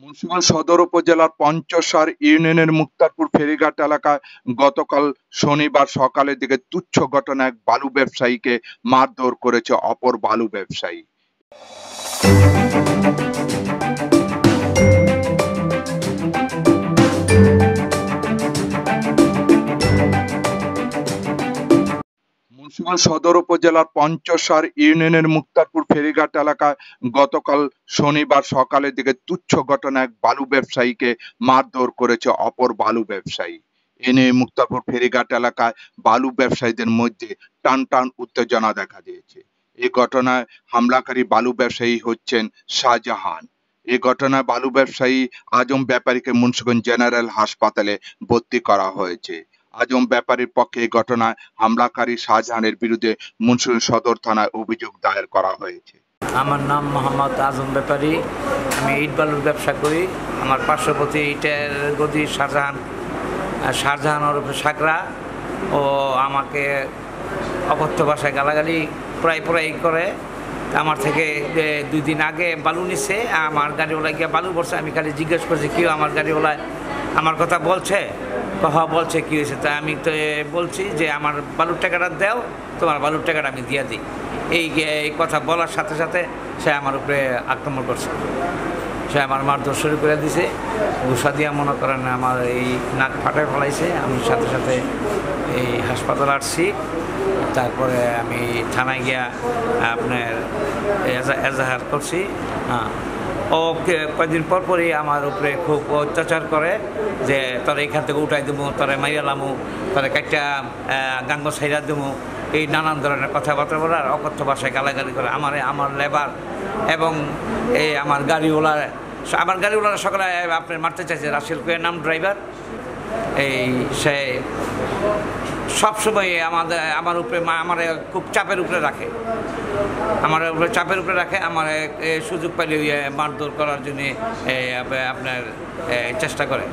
মুন্সিগঞ্জ সদর উপজেলার পঞ্চসার ইউনিয়নের মুক্তারপুর ফেরিঘাট এলাকায় গতকাল শনিবার সকালের দিকে তুচ্ছ ঘটনা এক বালু ব্যবসায়ীকে মারধর করেছে অপর বালু ব্যবসায়ী। মুন্সিগঞ্জ সদর উপজেলার পঞ্চসার ইউনিয়নের মুক্তারপুর ফেরিঘাট এলাকায় গতকাল শনিবার সকালের দিকে তুচ্ছ ঘটনায় এক বালু ব্যবসায়ীকে মারধর করেছে অপর বালু ব্যবসায়ী। এ নিয়ে মুক্তারপুর ফেরিঘাট এলাকায় বালু ব্যবসায়ীদের মধ্যে টান টান উত্তেজনা দেখা দিয়েছে। এই ঘটনায় হামলাকারী বালু ব্যবসায়ী হচ্ছেন শাহজাহান। এ ঘটনায় বালু ব্যবসায়ী আজম ব্যাপারীকে মুন্সিগঞ্জ জেনারেল হাসপাতালে ভর্তি করা হয়েছে। আজম ব্যাপারীর পক্ষে ঘটনায় হামলাকারী শাহজাহানের বিরুদ্ধে মুন্সিগঞ্জ সদর থানায় অভিযোগ দায়ের করা হয়েছে। আমার নাম মোহাম্মদ আজম ব্যাপারী। আমি ইট বালুর ব্যবসা করি। আমার পার্শ্ববর্তী ইটের গদি শাহজাহান শাহজাহান ওরফে সাকরা। ও আমাকে অকথ্য ভাষায় গালাগালি প্রায় প্রায় করে। আমার থেকে দুই দিন আগে বালু নিছে। আমার গাড়িওয়ালায় গিয়ে বালু পড়ছে আমি খালি জিজ্ঞেস করছি কেউ আমার গাড়িওয়ালায় আমার কথা বলছে? হ বলছে, কী হয়েছে? তা আমি তো বলছি যে, আমার বালুর টাকাটা দাও, তোমার বালুর টাকাটা আমি দিয়ে দিই। এই এই কথা বলার সাথে সাথে সে আমার উপরে আক্রমণ করছে। সে আমার মারধর শুরু করে দিছে। ঘুষা দিয়া মনে করেন আমার এই নাক ফাটায় ফেলাইছে। আমি সাথে সাথে এই হাসপাতাল আসছি। তারপরে আমি থানায় গিয়া আপনার এজাহার করছি। হ্যাঁ। ও কয়েকদিন পর পরই আমার উপরে খুব অত্যাচার করে যে তোরা এখান থেকে উঠাই দেবো তোরা মাইয়ালামু তোরা কাইটা গাঙ্গ সাইরা দেবো এই নানান ধরনের কথাবার্তা বলে আর অকথ্য ভাষায় গালাগালি করে আমার আমার লেবার এবং এই আমার গাড়িওয়ালা আমার গাড়িওয়ালা সকালে আপনি মারতে চাইছে, রাসেল কুয়ের নাম ড্রাইভার। এই সে সবসময় আমাদের, আমার উপরে আমার খুব চাপের উপরে রাখে। আমার উপরে চাপের উপরে রাখে, আমার সুযোগ পাইলে মারধর করার জন্য আপনার চেষ্টা করে।